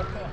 Okay.